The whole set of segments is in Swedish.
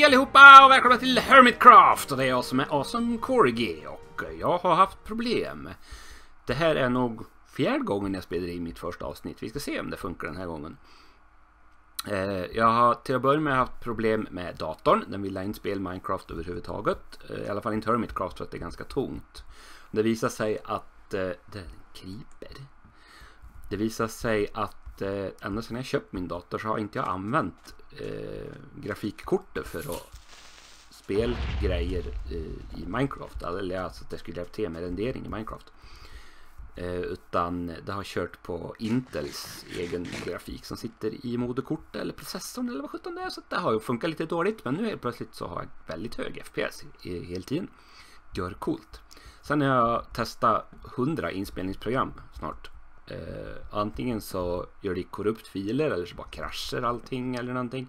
Hej allihopa och välkomna till Hermitcraft! Och det är jag som är Awesome Corgi och jag har haft problem. Det här är nog fjärde gången jag spelar in mitt första avsnitt. Vi ska se om det funkar den här gången. Eh, jag har till att börja med haft problem med datorn. Den vill inte spela Minecraft överhuvudtaget. Eh, I alla fall inte Hermitcraft för att det är ganska tungt. Det visar sig att... Eh, den kryper. Det visar sig att ända sedan jag köpt min dator så har inte jag använt eh, grafikkortet för att spelgrejer eh, i Minecraft. Eller alltså att det skulle hjälpa till med rendering i Minecraft. Eh, utan det har kört på Intels egen grafik som sitter i moderkortet eller processorn eller vad sjutton det är. Så det har ju funkat lite dåligt. Men nu helt plötsligt så har jag väldigt hög FPS hela tiden. Gör coolt. Sen har jag testat 100 inspelningsprogram snart. Eh, antingen så gör det korrupt filer eller så bara kraschar allting eller någonting.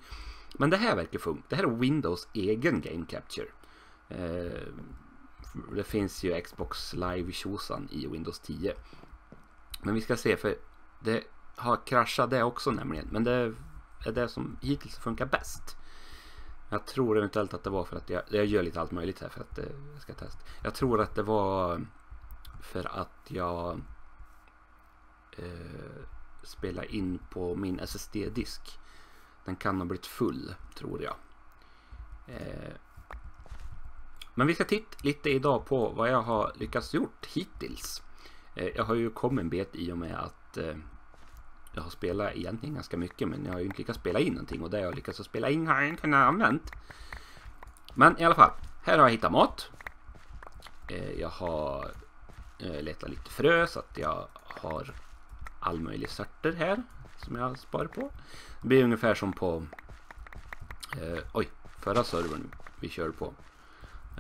Men det här verkar funka. Det här är Windows egen Game Capture. Eh, det finns ju Xbox Live tjosan i Windows 10. Men vi ska se för det har kraschat det också nämligen. Men det är det som hittills funkar bäst. Jag tror eventuellt att det var för att jag, jag gör lite allt möjligt här för att eh, jag ska testa. Jag tror att det var för att jag eh, spela in på min SSD-disk. Den kan ha blivit full, tror jag. Eh, men vi ska titta lite idag på vad jag har lyckats gjort hittills. Eh, jag har ju kommit en bit i och med att eh, jag har spelat egentligen ganska mycket men jag har ju inte lyckats spela in någonting och det jag har lyckats spela in har jag inte kunnat använda. Men i alla fall, här har jag hittat mat. Eh, jag har eh, letat lite frö så att jag har all möjlig sorter här som jag sparar på. Det blir ungefär som på eh, oj, förra servern vi körde på.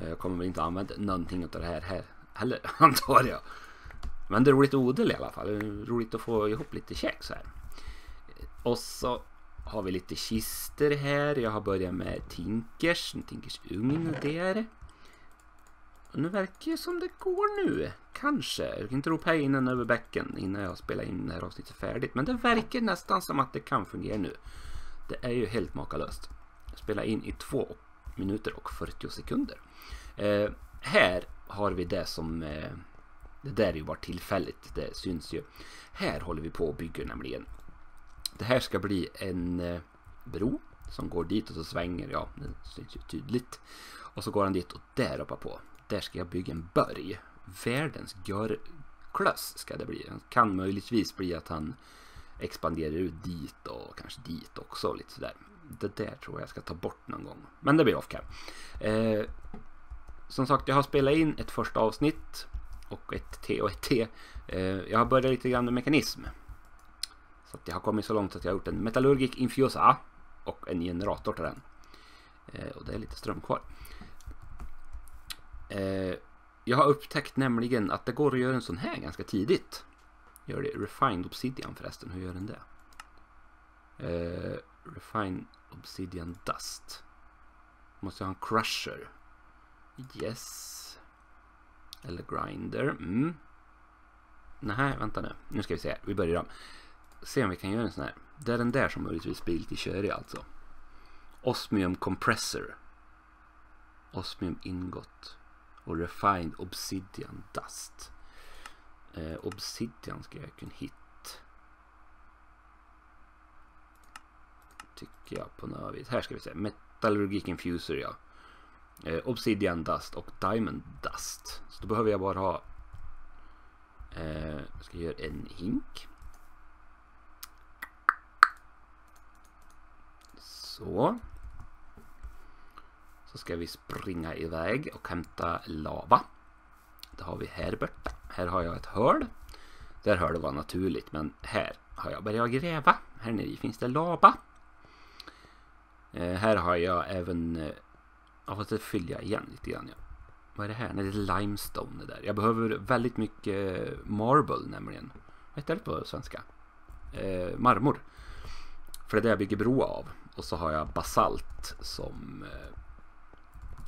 Eh, jag kommer väl inte använda någonting av det här här heller antar jag. Men det är roligt att odla i alla fall. Det är roligt att få ihop lite käk så här. Och så har vi lite kister här. Jag har börjat med Tinkers, en Tinkers ugn där. Nu verkar ju som det går nu. Kanske. Jag kan inte ropa innan över bäcken innan jag spelar in det här avsnittet färdigt. Men det verkar nästan som att det kan fungera nu. Det är ju helt makalöst. Jag spelar in i 2 minuter och 40 sekunder. Eh, här har vi det som... Eh, det där är ju bara tillfälligt. Det syns ju. Här håller vi på och bygger nämligen. Det här ska bli en eh, bro som går dit och så svänger. Ja, det syns ju tydligt. Och så går han dit och där hoppar på där ska jag bygga en berg. Världens görklöss ska det bli. Det kan möjligtvis bli att han expanderar ut dit och kanske dit också. Lite sådär. Det där tror jag ska ta bort någon gång. Men det blir off cam. Eh, som sagt, jag har spelat in ett första avsnitt och ett T och ett T. Eh, jag har börjat lite grann med mekanism. Så att jag har kommit så långt att jag har gjort en Metallurgic Infusa och en generator till den. Eh, och det är lite ström kvar. Eh, jag har upptäckt nämligen att det går att göra en sån här ganska tidigt. Gör det Refined Obsidian förresten, hur gör den det? Eh, Refined Obsidian Dust. Måste jag ha en crusher? Yes. Eller grinder. Mm. Nej, vänta nu. Nu ska vi se. Vi börjar om. Se om vi kan göra en sån här. Det är den där som möjligtvis blir lite körig alltså. Osmium Compressor. Osmium Ingot och Refined Obsidian Dust. Eh, obsidian ska jag kunna hitta. Tycker jag på något vis. Här ska vi se. Metallurgic Infuser ja. Eh, Obsidian Dust och Diamond Dust. Så då behöver jag bara ha. Eh, jag ska göra en hink. Så. Så ska vi springa iväg och hämta lava. Det har vi här borta. Här har jag ett hål. Där hör det vara naturligt men här har jag börjat gräva. Här nere finns det lava. Eh, här har jag även... Eh, ja fast det fyller jag igen lite grann. Ja. Vad är det här? Nej, det är limestone det där. Jag behöver väldigt mycket eh, marble nämligen. Vad heter det på svenska? Eh, marmor. För det är det jag bygger broar av. Och så har jag basalt som eh,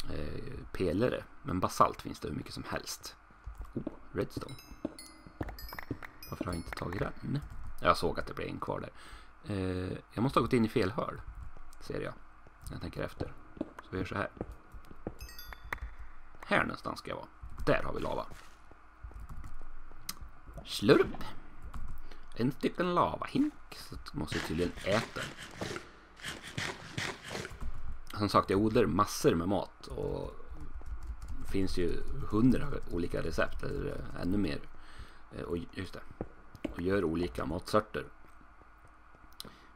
eh, pelare. Men basalt finns det hur mycket som helst. Oh, redstone. Varför har jag inte tagit den? Jag såg att det blev en kvar där. Eh, jag måste ha gått in i fel hörn. Ser jag. Jag tänker efter. Så Vi gör så här. Här någonstans ska jag vara. Där har vi lava. Slurp. En stycken lavahink. Så måste jag tydligen äta. Som sagt, jag odlar massor med mat. Och det finns ju hundra olika recept. Eller eh, ännu mer. Eh, och just det. Och gör olika matsorter.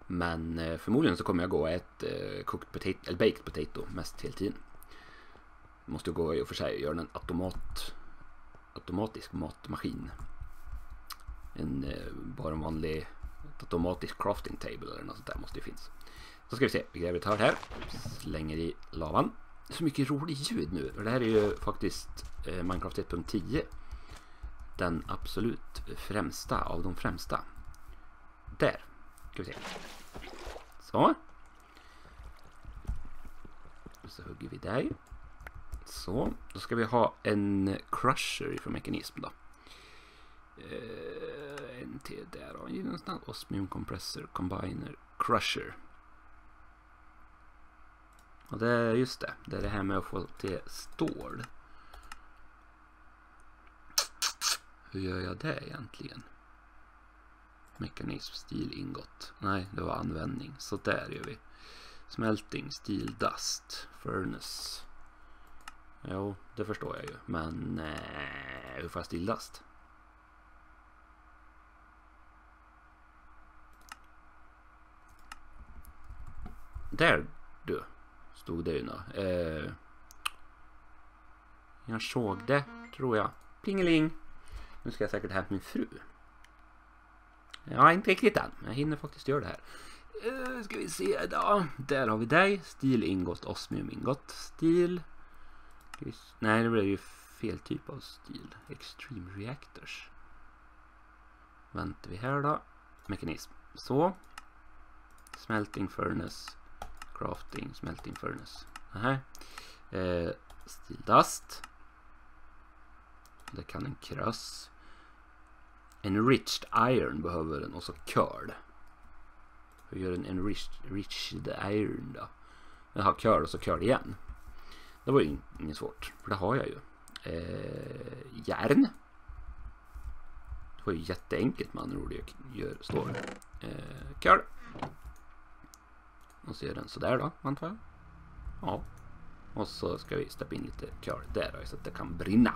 Men eh, förmodligen så kommer jag gå och äta kokt potato, eller baked potato mest hela tiden. Måste gå i och för sig och göra en automat, automatisk matmaskin. En, bara en vanlig automatisk crafting table eller något sånt där måste ju finnas. Så ska vi se, vi gräver ett hörn här. Slänger i lavan. Så mycket roligt ljud nu. Och det här är ju faktiskt eh, Minecraft 1.10. Den absolut främsta av de främsta. Där. Ska vi se. Så. Så hugger vi där. Så, då ska vi ha en crusher från mekanism då. Eh, en till där har vi någonstans. Osmium compressor, combiner, crusher. Och det är just det, det är det här med att få till stål. Hur gör jag det egentligen? Mekanism, stil, ingott. Nej, det var användning. Så där gör vi. Smelting, stil, dust, furnace. Jo, det förstår jag ju. Men eh, hur får jag stil, dust? Där du, stod det ju nå. Eh, jag såg det, tror jag. Pingeling. Nu ska jag säkert hämta min fru. Ja, inte riktigt än. Jag hinner faktiskt göra det här. Uh, ska vi se då. Där har vi dig. Stil ingått, osmium ingott. Stil. Nej, det blev ju fel typ av stil. Extreme reactors. Väntar vi här då. Mekanism. Så. Smelting furnace. Crafting, smelting furnace. Nähä. Eh, steel dust. Det kan en kröss. Enriched iron behöver den och så curl. Hur gör en enriched, enriched iron då? Jaha, har curl och så curl igen. Det var ju inget svårt, för det har jag ju. Eh, järn. Det var ju jätteenkelt med andra ord jag gör, står. Eh, curl. Och så gör den sådär då, antar jag. Ja. Och så ska vi steppa in lite curl där då, så att det kan brinna.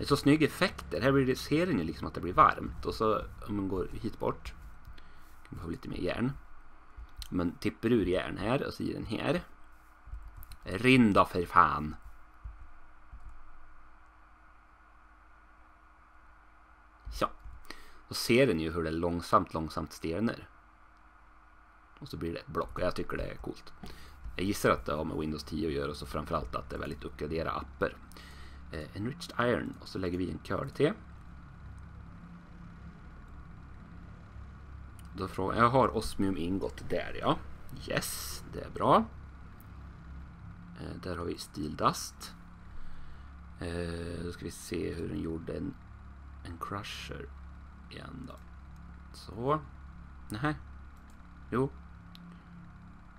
Det är så snygga effekter. Här blir det, ser ni liksom att det blir varmt. Och så om man går hit bort. Kan behöva lite mer järn. Men tippar ur järn här och så i den här. Rinn då för fan. Så. Då ser ni ju hur det långsamt, långsamt stelnar. Och så blir det ett block och jag tycker det är coolt. Jag gissar att det har med Windows 10 att göra och så framförallt att det är väldigt uppgraderade appar eh, enriched iron och så lägger vi en curl till. Då frågar jag har osmium ingått där ja. Yes, det är bra. Eh, där har vi steel dust. Eh, då ska vi se hur den gjorde en, en crusher igen då. Så. Nej. Jo.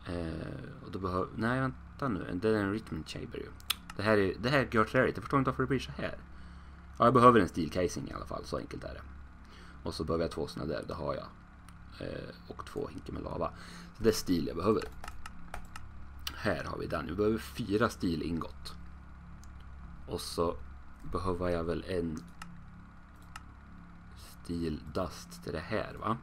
Eh, och då behöver... Nej, vänta nu. Det är en Richmond Chamber ju. Det här är, det här är Gert Jag förstår inte varför det blir så här. Ja, jag behöver en steel casing i alla fall. Så enkelt är det. Och så behöver jag två sådana där. Det har jag. Eh, och två hinkar med lava. Så det är stil jag behöver. Här har vi den. Vi behöver fyra stil ingått. Och så behöver jag väl en stil-dust till det här va?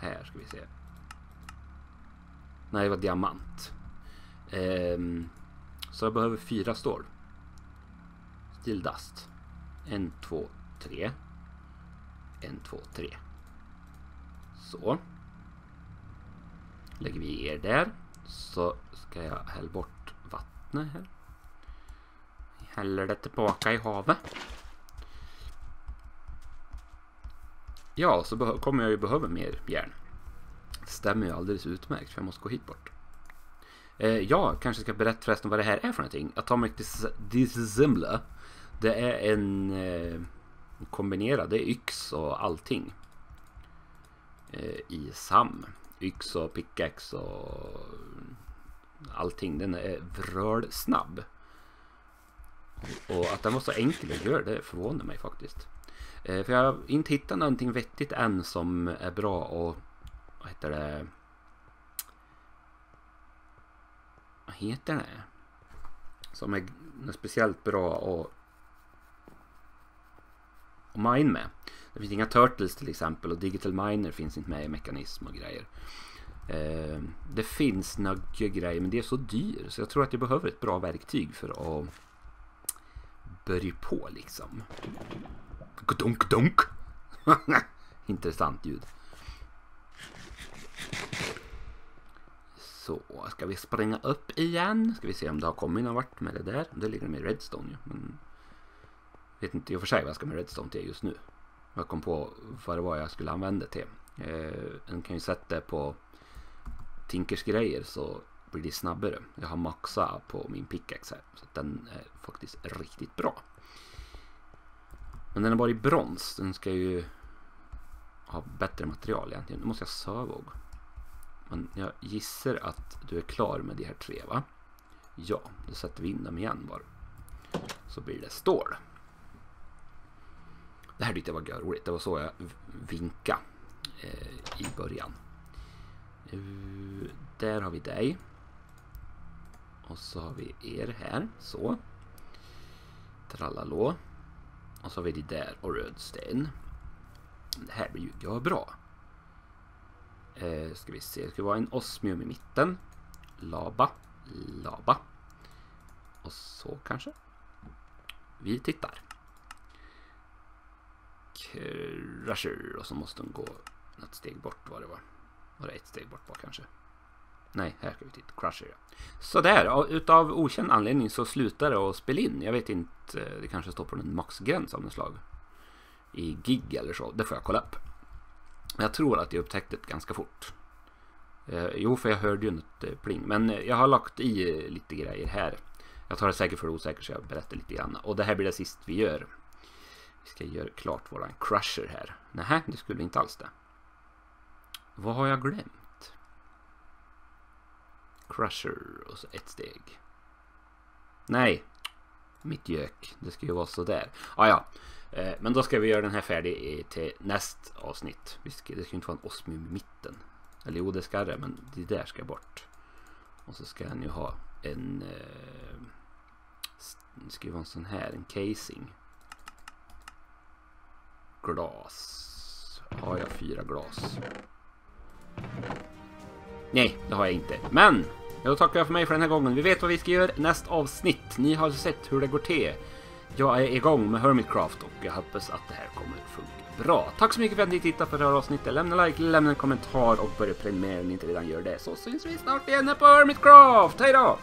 Här ska vi se. Nej, det var diamant. Ehm, så jag behöver fyra stål. Still dust. En, två, tre. En, två, tre. Så. Lägger vi er där. Så ska jag hälla bort vattnet här. Häller det tillbaka i havet. Ja, så kommer jag ju behöva mer järn stämmer ju alldeles utmärkt för jag måste gå hit bort. Eh, jag kanske ska berätta förresten vad det här är för någonting. Atomic Dis Disassembler. Det är en eh, kombinerad, det är yx och allting. Eh, I SAM. yx och pickaxe och allting. Den är vrölsnabb. Och att den var så enkel att göra det förvånar mig faktiskt. Eh, för jag har inte hittat någonting vettigt än som är bra och vad heter det? Vad heter det? Som är speciellt bra att och mine med. Det finns inga turtles till exempel och digital miner finns inte med i mekanism och grejer. Eh, det finns några grejer men det är så dyr så jag tror att jag behöver ett bra verktyg för att börja på liksom. Dunk dunk. Intressant ljud. Så, ska vi springa upp igen? Ska vi se om det har kommit någon vart med det där. Det ligger med Redstone ju. Men vet inte i och för sig vad jag ska med Redstone till just nu. Jag kom på vad det var jag skulle använda det till. Eh, en kan ju sätta det på Tinkers grejer så blir det snabbare. Jag har maxat på min pickaxe här. Så den är faktiskt riktigt bra. Men den är bara i brons. Den ska ju ha bättre material egentligen. Nu måste jag söva. Men jag gissar att du är klar med de här tre va? Ja, då sätter vi in dem igen bara. Så blir det stål. Det här tyckte jag var roligt. Det var så jag vinka eh, i början. Uh, där har vi dig. Och så har vi er här. Så. Trallalå. Och så har vi det där och rödsten. Det här blir ju bra. Eh, ska vi se, det ska vara en osmium i mitten. Laba, laba. Och så kanske. Vi tittar. Crusher och så måste den gå något steg bort var det var. Var det ett steg bort var kanske? Nej, här ska vi titta. Crusher ja. Sådär, utav okänd anledning så slutar det att spela in. Jag vet inte, eh, det kanske står på en maxgräns av något slag. I gig eller så, det får jag kolla upp. Jag tror att jag upptäckte det ganska fort. Eh, jo, för jag hörde ju något eh, pling. Men jag har lagt i lite grejer här. Jag tar det säkert för osäkert så jag berättar lite grann. Och det här blir det sist vi gör. Vi ska göra klart våran crusher här. Nej, det skulle vi inte alls det. Vad har jag glömt? Crusher och så ett steg. Nej, mitt gök. Det ska ju vara så där. Ah, ja, eh, men då ska vi göra den här färdig till näst avsnitt. det ska ju inte vara en osmium i mitten. Eller jo, det ska det, men det där ska bort. Och så ska han ju ha en... Eh, det ska ju vara en sån här, en casing. Glas. Har jag fyra glas? Nej, det har jag inte. Men jag tackar för mig för den här gången. Vi vet vad vi ska göra nästa avsnitt. Ni har sett hur det går till. Jag är igång med Hermitcraft och jag hoppas att det här kommer funka bra. Tack så mycket för att ni tittade på det här avsnittet. Lämna like, lämna en kommentar och börja prenumerera om ni inte redan gör det. Så syns vi snart igen här på Hermitcraft. Hej då!